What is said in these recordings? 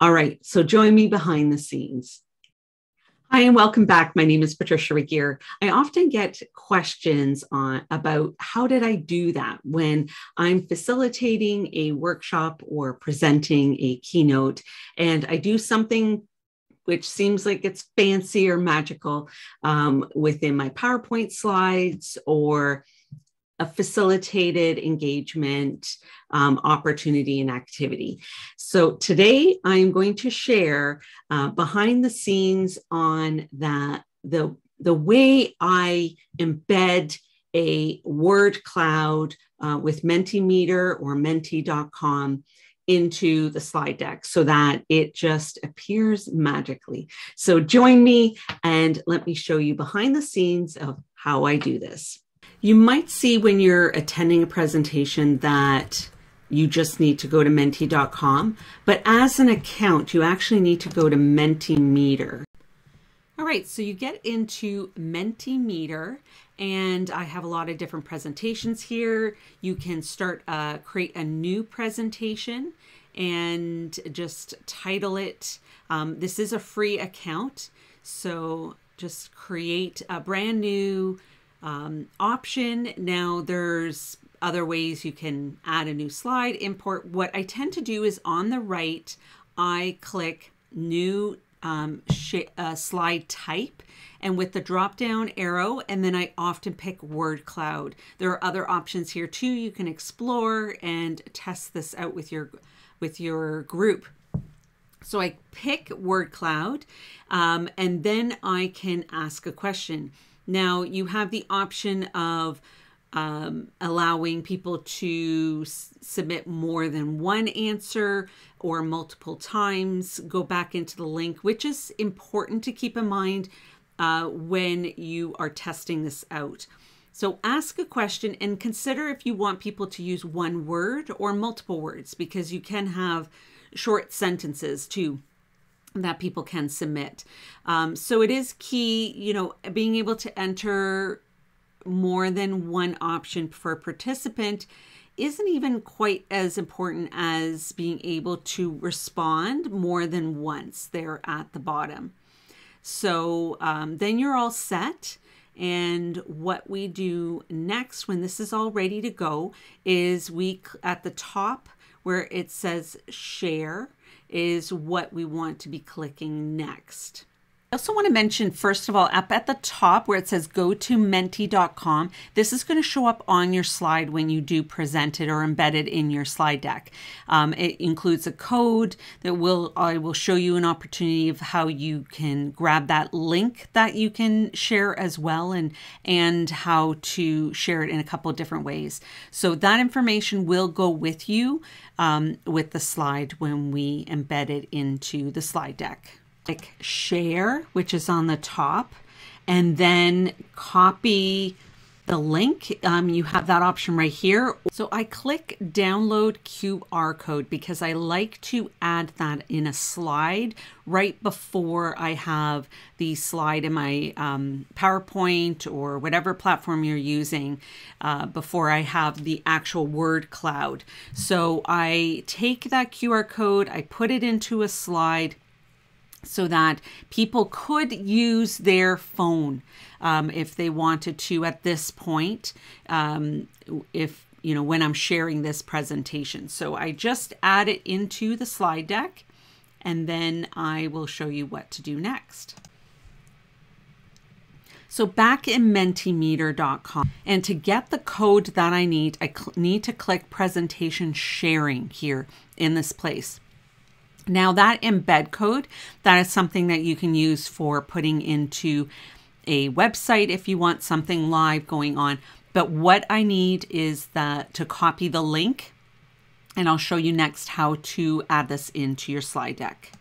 All right, so join me behind the scenes. Hi, and welcome back. My name is Patricia Regier. I often get questions on about how did I do that when I'm facilitating a workshop or presenting a keynote, and I do something which seems like it's fancy or magical um, within my PowerPoint slides or a facilitated engagement um, opportunity and activity. So today I'm going to share uh, behind the scenes on that the the way I embed a word cloud uh, with Mentimeter or Menti.com into the slide deck so that it just appears magically. So join me and let me show you behind the scenes of how I do this. You might see when you're attending a presentation that you just need to go to menti.com, but as an account, you actually need to go to Mentimeter. All right, so you get into Mentimeter, and I have a lot of different presentations here. You can start, uh, create a new presentation and just title it. Um, this is a free account, so just create a brand new um, option. Now there's other ways you can add a new slide, import. What I tend to do is on the right, I click new um, uh, slide type and with the drop down arrow and then I often pick word cloud. There are other options here too you can explore and test this out with your with your group. So I pick word cloud um, and then I can ask a question. Now you have the option of um, allowing people to submit more than one answer or multiple times. Go back into the link, which is important to keep in mind uh, when you are testing this out. So ask a question and consider if you want people to use one word or multiple words because you can have short sentences too that people can submit. Um, so it is key, you know, being able to enter more than one option for a participant isn't even quite as important as being able to respond more than once there at the bottom. So um, then you're all set. And what we do next when this is all ready to go is we at the top where it says share is what we want to be clicking next. I also want to mention, first of all, up at the top where it says go to menti.com, this is going to show up on your slide when you do present it or embed it in your slide deck. Um, it includes a code that will, I will show you an opportunity of how you can grab that link that you can share as well and, and how to share it in a couple of different ways. So that information will go with you um, with the slide when we embed it into the slide deck click share, which is on the top, and then copy the link. Um, you have that option right here. So I click download QR code because I like to add that in a slide right before I have the slide in my um, PowerPoint or whatever platform you're using uh, before I have the actual word cloud. So I take that QR code, I put it into a slide so that people could use their phone um, if they wanted to at this point um, if you know when i'm sharing this presentation. So i just add it into the slide deck and then i will show you what to do next. So back in mentimeter.com and to get the code that i need i need to click presentation sharing here in this place now that embed code, that is something that you can use for putting into a website if you want something live going on. But what I need is that to copy the link and I'll show you next how to add this into your slide deck.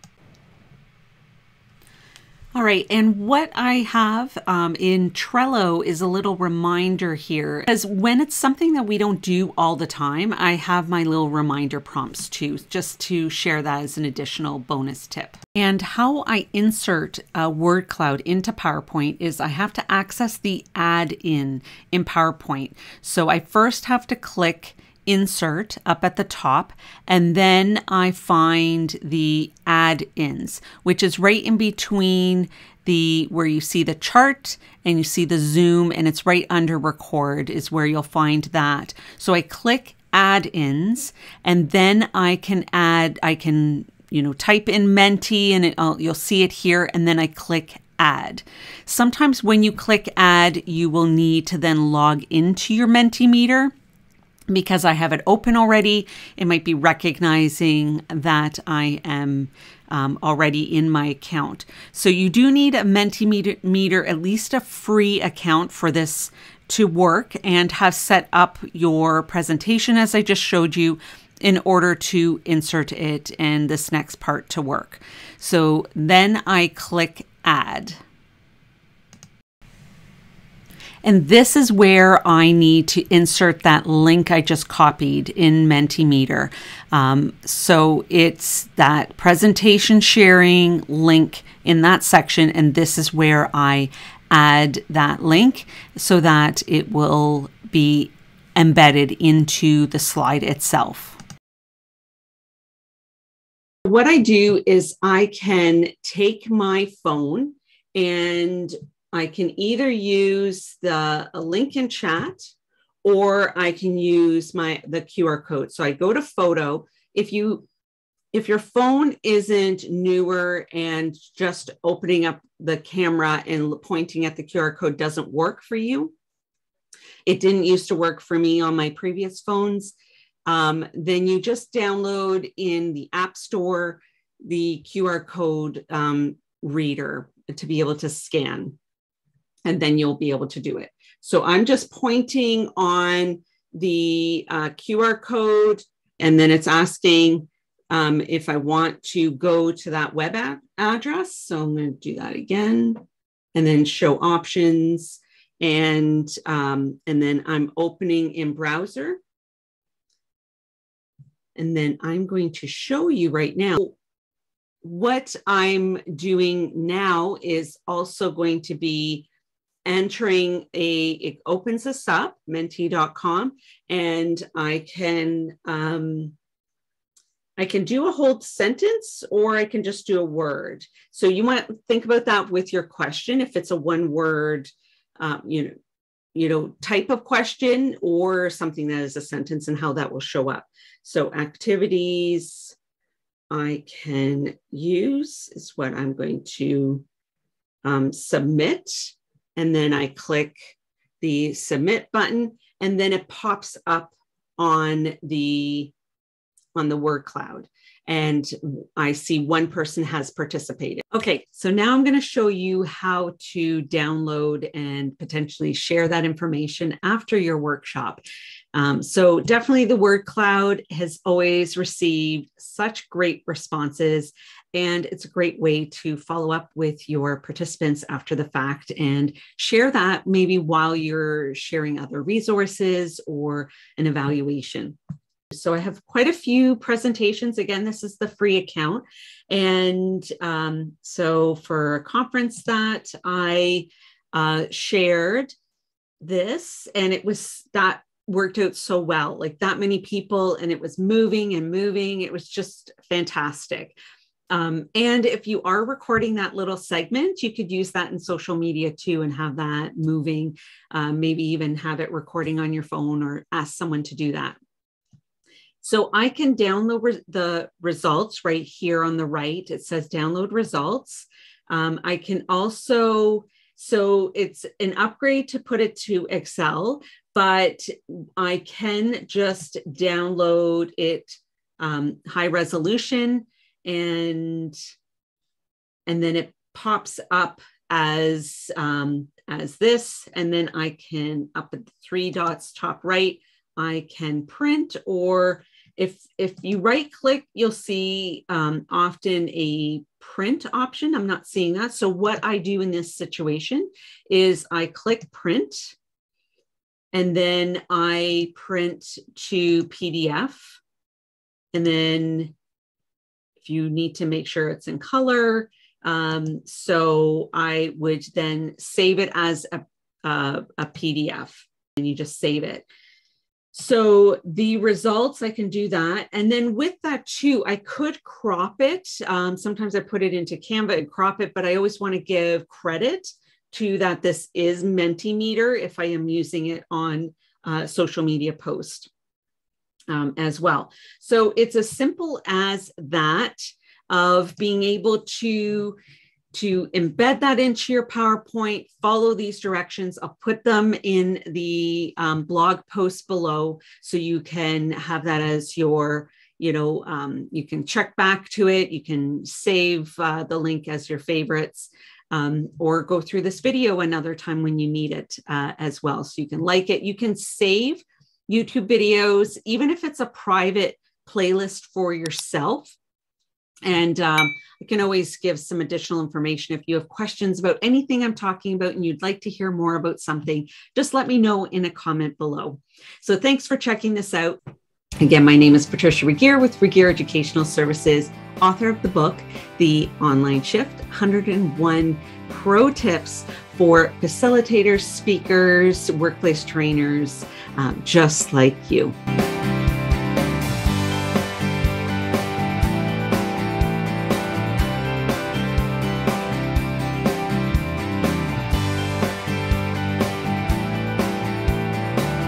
All right, and what I have um, in Trello is a little reminder here. Because when it's something that we don't do all the time, I have my little reminder prompts too, just to share that as an additional bonus tip. And how I insert a word cloud into PowerPoint is I have to access the add in in PowerPoint. So I first have to click insert up at the top, and then I find the add ins, which is right in between the where you see the chart and you see the zoom and it's right under record is where you'll find that. So I click add ins and then I can add I can you know type in Menti and it, you'll see it here and then I click add. Sometimes when you click add you will need to then log into your Mentimeter because I have it open already, it might be recognizing that I am um, already in my account. So you do need a Mentimeter, meter, at least a free account for this to work and have set up your presentation as I just showed you in order to insert it and this next part to work. So then I click add. And this is where I need to insert that link I just copied in Mentimeter. Um, so it's that presentation sharing link in that section. And this is where I add that link so that it will be embedded into the slide itself. What I do is I can take my phone and I can either use the link in chat or I can use my the QR code. So I go to photo. If you if your phone isn't newer and just opening up the camera and pointing at the QR code doesn't work for you, it didn't used to work for me on my previous phones. Um, then you just download in the App Store the QR code um, reader to be able to scan and then you'll be able to do it. So I'm just pointing on the uh, QR code, and then it's asking um, if I want to go to that web ad- address. So I'm going to do that again, and then show options, and um, and then I'm opening in browser, and then I'm going to show you right now. What I'm doing now is also going to be entering a, it opens us up, menti.com, and I can, um, I can do a whole sentence or I can just do a word. So you might think about that with your question. If it's a one word, um, you know, you know, type of question or something that is a sentence and how that will show up. So activities I can use is what I'm going to um, submit and then I click the submit button and then it pops up on the on the word cloud and I see one person has participated. Okay, so now I'm going to show you how to download and potentially share that information after your workshop. Um, so, definitely the word cloud has always received such great responses. And it's a great way to follow up with your participants after the fact and share that maybe while you're sharing other resources or an evaluation. So I have quite a few presentations. Again, this is the free account. And um, so for a conference that I uh, shared this, and it was that worked out so well like that many people and it was moving and moving it was just fantastic um, and if you are recording that little segment, you could use that in social media too and have that moving, um, maybe even have it recording on your phone or ask someone to do that. So I can download re- the results right here on the right. It says download results. Um, I can also, so it's an upgrade to put it to Excel, but I can just download it um, high resolution and and then it pops up as um, as this and then I can up at the three dots top right I can print or if if you right click you'll see um, often a print option I'm not seeing that so what I do in this situation is I click print and then I print to PDF and then if you need to make sure it's in color. Um, so I would then save it as a, a, a PDF and you just save it. So the results, I can do that. And then with that too, I could crop it. Um, sometimes I put it into Canva and crop it, but I always want to give credit to that this is Mentimeter if I am using it on uh, social media post um, as well. So it's as simple as that of being able to to embed that into your PowerPoint, follow these directions. I'll put them in the um, blog post below so you can have that as your, you know, um, you can check back to it. You can save uh, the link as your favorites. Um, or go through this video another time when you need it uh, as well. So you can like it. You can save YouTube videos, even if it's a private playlist for yourself. And um, I can always give some additional information if you have questions about anything I'm talking about and you'd like to hear more about something, just let me know in a comment below. So thanks for checking this out. Again, my name is Patricia Regier with Regier Educational Services, author of the book, The Online Shift 101 Pro Tips for Facilitators, Speakers, Workplace Trainers, um, just like you.